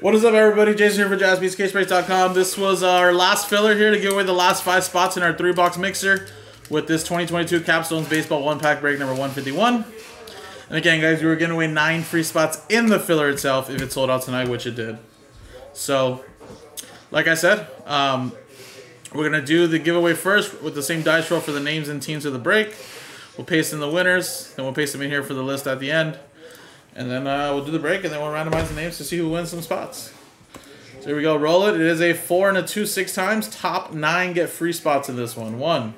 What is up, everybody? Jason here for JaspysCaseBreaks.com. This was our last filler here to give away the last five spots in our three-box mixer with this 2022 Capstones Baseball one-pack break number 151. And again, guys, we were giving away nine free spots in the filler itself if it sold out tonight, which it did. So, like I said, um, we're going to do the giveaway first with the same dice roll for the names and teams of the break. We'll paste in the winners, then we'll paste them in here for the list at the end. And then uh, we'll do the break, and then we'll randomize the names to see who wins some spots. So here we go. Roll it. It is a four and a two six times. Top nine get free spots in this one. One,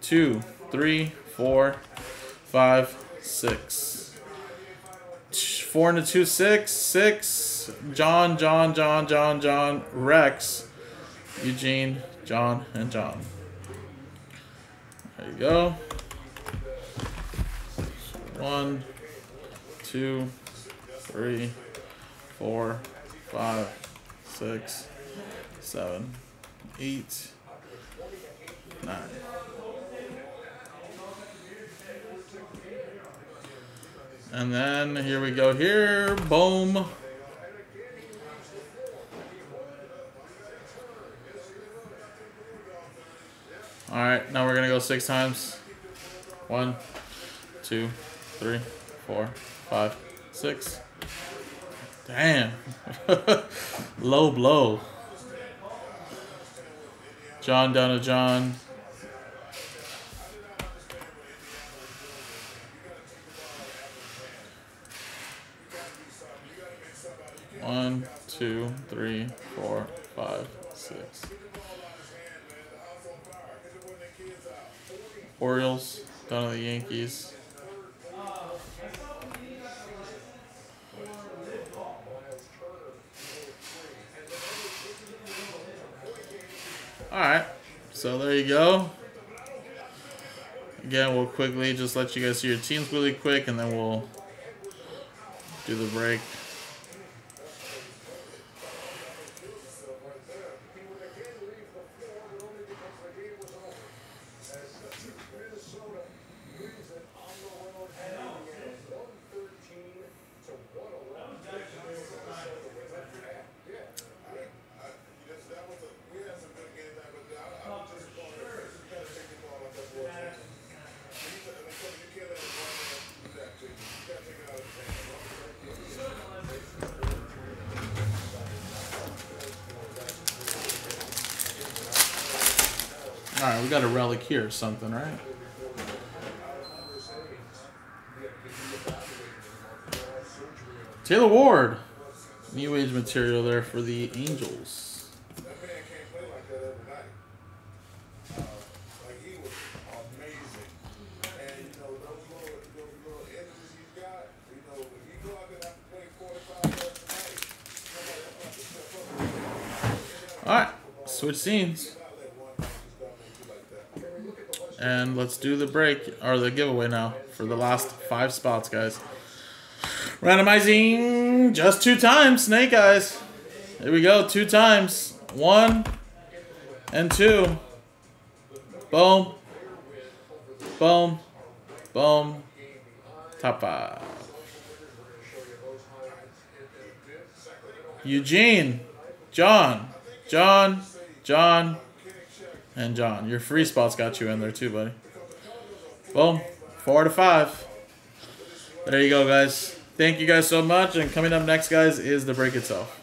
two, three, four, five, six. Four and a two six six. John, John, John, John, John, Rex, Eugene, John, and John. There you go. One two, three, four, five, six, seven, eight, nine. And then here we go here, boom. All right, now we're gonna go six times. One, two, three, four, five, six. Damn. Low blow. John down to John. One, two, three, four, five, six. Orioles down to the Yankees. Alright, so there you go. Again, we'll quickly just let you guys see your teams really quick and then we'll do the break. Alright, we got a relic here or something, right? Taylor Ward. New age material there for the Angels. Alright, switch scenes. And let's do the break, or the giveaway now, for the last five spots, guys. Randomizing just two times, Snake Eyes. Here we go, two times. One and two. Boom. Boom. Boom. Top five. Eugene. John. John. John. And John. Your free spots got you in there too, buddy. Well, Four to five. There you go, guys. Thank you guys so much. And coming up next, guys, is the break itself.